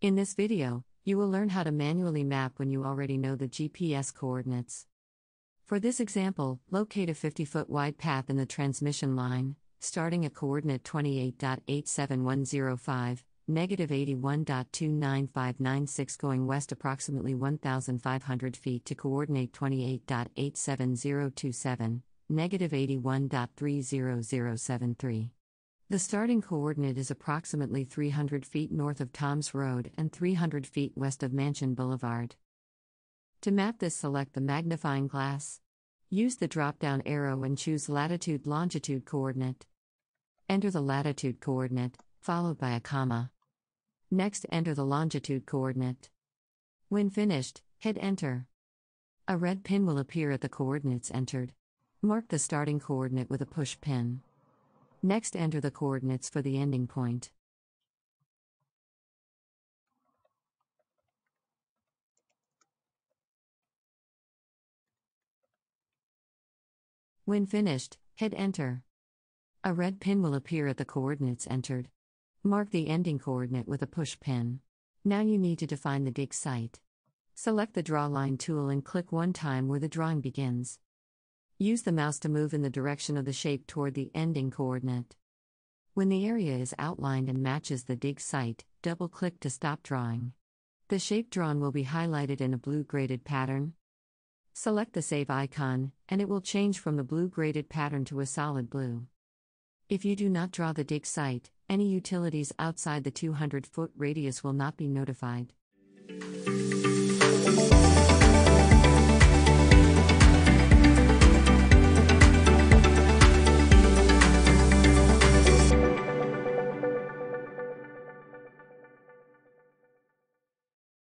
In this video, you will learn how to manually map when you already know the GPS coordinates. For this example, locate a 50 foot wide path in the transmission line, starting at coordinate 28.87105, negative 81.29596 going west approximately 1,500 feet to coordinate 28.87027, negative 81.30073. The starting coordinate is approximately 300 feet north of Toms Road and 300 feet west of Mansion Boulevard. To map this, select the magnifying glass. Use the drop down arrow and choose latitude longitude coordinate. Enter the latitude coordinate, followed by a comma. Next, enter the longitude coordinate. When finished, hit enter. A red pin will appear at the coordinates entered. Mark the starting coordinate with a push pin. Next, enter the coordinates for the ending point. When finished, hit enter. A red pin will appear at the coordinates entered. Mark the ending coordinate with a push pin. Now you need to define the dig site. Select the Draw Line tool and click one time where the drawing begins. Use the mouse to move in the direction of the shape toward the ending coordinate. When the area is outlined and matches the dig site, double click to stop drawing. The shape drawn will be highlighted in a blue graded pattern. Select the save icon, and it will change from the blue graded pattern to a solid blue. If you do not draw the dig site, any utilities outside the 200 foot radius will not be notified.